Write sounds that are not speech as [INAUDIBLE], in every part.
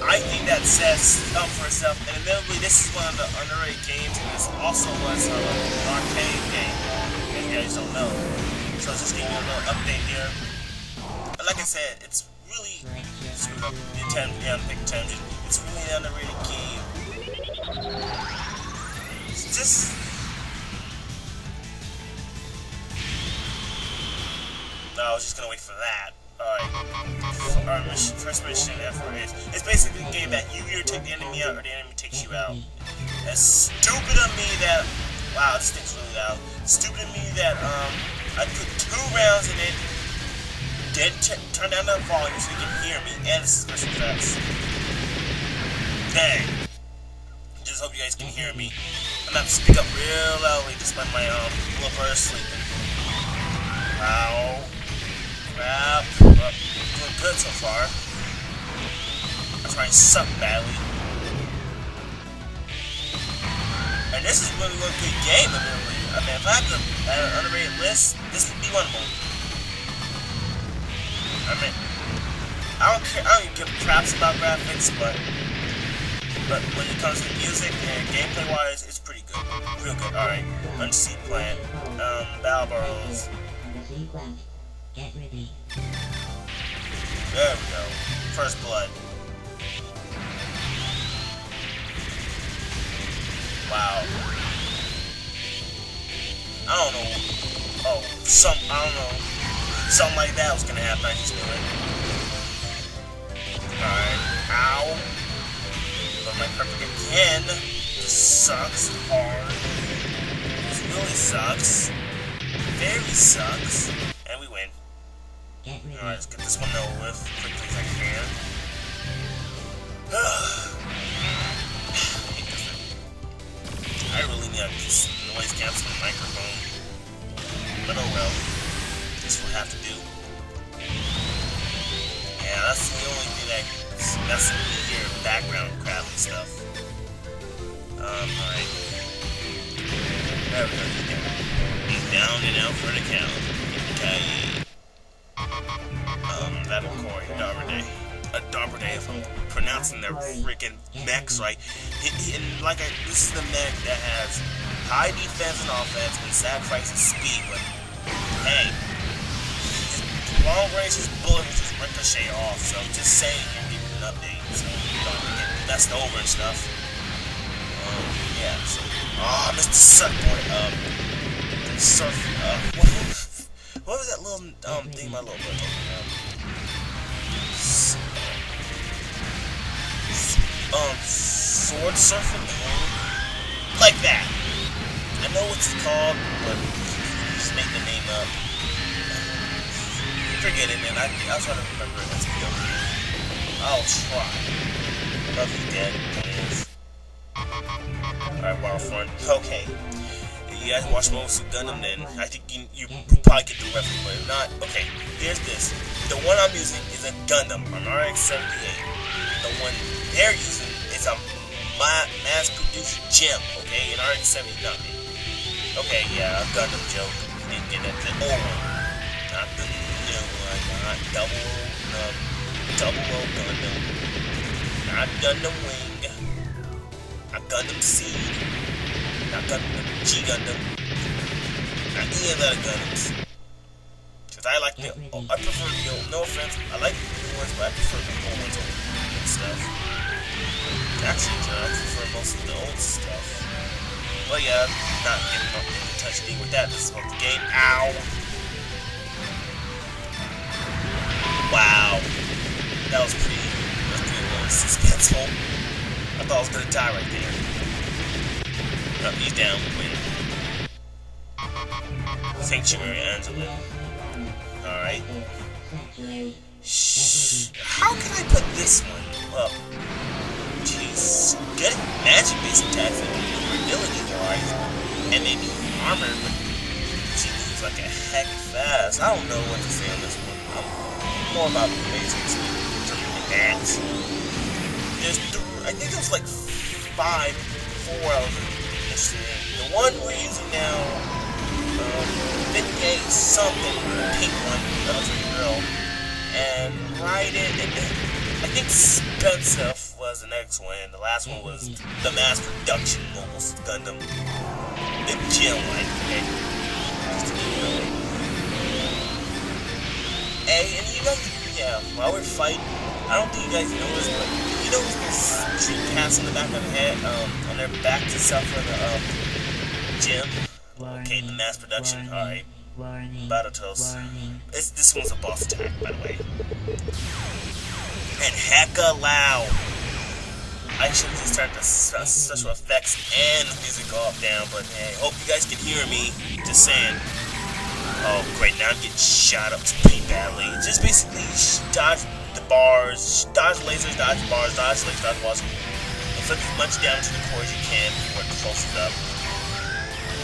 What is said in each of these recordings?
think that says um, for itself. And admittedly, this is one of the underrated games, and this also was uh, an arcade game, if you guys don't know. So just giving you a little update here. But like I said, it's really screwed up the attempt, yeah, big tangent. It's really an underrated game. It's just No, I was just gonna wait for that. Alright. Our mission, first mission effort is it's basically a game that you either take the enemy out or the enemy takes you out. It's stupid of me that wow, this thing's really loud. Stupid of me that um I put two rounds in it, did turn down the volume so you can hear me and special effects. Dang. Just hope you guys can hear me. I'm gonna speak up real loudly despite my um brother sleeping. Wow crap. Doing good so far. Trying suck badly. And this is really, really good game. I mean, if I had to add an underrated list, this would be one of them. I mean, I don't care, I don't even give craps about graphics, but but when it comes to music and gameplay wise, it's pretty good. Real good. Alright. Unseed Plant. Um, Battle Burrows. Get ready. There we go. First blood. Wow. I don't know. Oh, some, I don't know. Something like that was gonna happen. I just knew it. Alright. Ow. But my perfect again. This sucks hard. This really sucks. Very sucks. Alright, let's get this one over with quickly as I can. [SIGHS] I really need a noise canceling microphone. But oh well. This will have to do. Yeah, that's the only thing that with me here, background crap and stuff. Um, alright. There we go. He's down and out for the count. Okay Uh, Darverde, if I'm pronouncing their freaking mechs right. It, like, I, this is the mech that has high defense and offense and sacrifices speed, but hey, long range bullets just ricochet off, so just saying you're giving an update, so you don't get messed over and stuff. Um, yeah, so, oh, Mr. Suckboy, um, surf, uh, what, what was that little um thing my little brother? Um, sword surfing? Like that. I know what it's called, but just make the name up. Forget it, man. I, I'll try to remember it as we go. I'll try. Love you, Dad. Alright, Battlefront. Okay you guys watch most of Gundam, then I think you, you probably get the reference. But if not, okay, here's this. The one I'm using is a Gundam, an RX-78. The one they're using mass-produced GM, okay, an RX-79. Okay, yeah, a Gundam joke. You didn't get it. The old one, not the new one, not double, um, double O Gundam, not Gundam Wing, not Gundam Seed not Gundam, G Gundam, not any of the other Gundams. Because I like the, oh, I prefer the old, no offense, I like the new ones, but I prefer the old ones over and stuff. Actually, I prefer most of the old stuff. But yeah, not getting up in touch with that, this is about the game. Ow! Wow. That was pretty, that was pretty suspenseful. I thought I was gonna die right there. Oh, he's down. Win. Sanctuary Angelin. Alright. Shh. How can I put this one up? Jeez. Good magic based attacks and ability wise. And maybe armor, but she moves like a heck fast. I don't know what to say on this one. I'm more about the basics in advance. There's three, I think there's like five, four i out of the one we're using now, um, Vindicate something, the pink one, the other girl, and Raiden, and I think Spencer was the next one. The last one was the mass production Mobile Gundam. The GM like. Hey, and you guys, yeah, while we're fighting, I don't think you guys noticed, but you know this tree cats on the back of the head, um, on their back to suffer the um, GM. Okay, the mass production. All right. Battletoads. This this one's a boss attack, by the way. And hecka loud. I should just start the uh, special effects and the music off down, but hey, hope you guys can hear me. Just saying. Oh, great, now I'm getting shot up pretty badly. Just basically dodge the bars, dodge lasers, dodge bars, dodge lasers, dodge bars. Inflict as much damage to the core as you can before it closes up.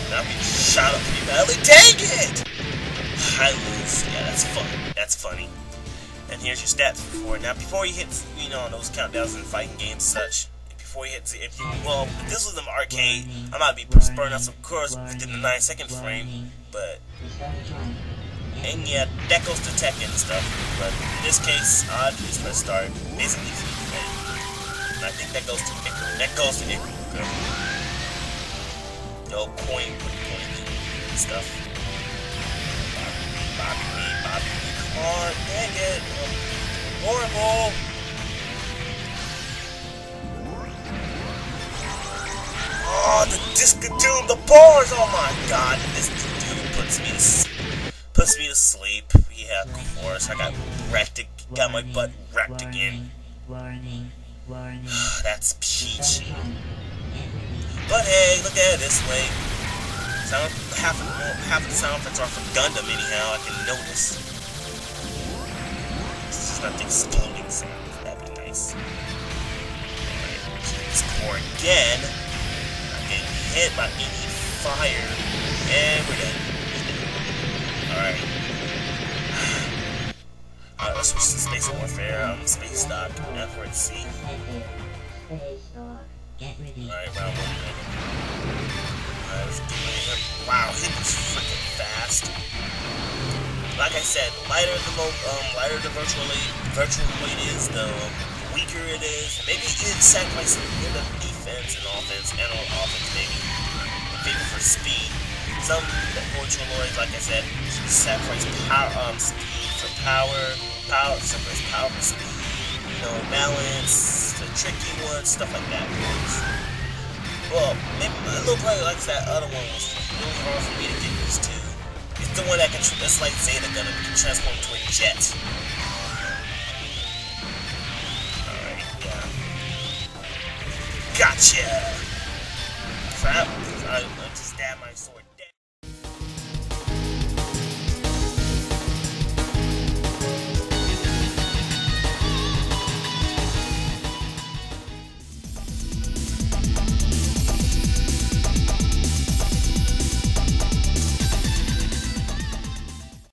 Now I'm getting shot up pretty badly. Dang it! [SIGHS] I lose. Yeah, that's fun. That's funny. And here's your stats before. Now, before you hit, you know, those countdowns in fighting games such, before he hits, if you, well, if this was an arcade, I might be burning out some cores within the 9 second frame, but, and yeah, that goes to tech and stuff, but in this case, I just press start, basically, and I think that goes to Icarus, that goes to Icarus, no coin, stuff. Bobby Bobby me. On, dang it. Horrible. Oh, the Disc the bars! Oh my god, the Disc puts me to puts me to sleep. Yeah, of course. I got wrecked, got my butt wrecked again. [SIGHS] That's peachy. But hey, look at it this way. Sound, half, half the sound effects are from Gundam anyhow, I can notice. The exploding sound. That'd be nice. Alright, this core again. I'm getting hit by any fire. And we're dead. Alright. [SIGHS] Alright, let's switch to Space Warfare. Um, Space Dock. F C. Alright, round one. Wow, he was freaking fast. Like I said, lighter the mo um, lighter the virtually virtual weight is, the weaker it is. Maybe it sacrifices a bit defense and offense and on offense maybe. Maybe for speed. Some the virtual virtualoids, like I said, sacrifice power um speed for power, power sacrifice power for speed, you know, balance, the tricky ones, stuff like that. Well, maybe a little probably like that other one was really hard for me to get used to. It's the one that can, that's like Zeta Gun, we can transform into a jet. Alright, yeah. Gotcha! Crap. I,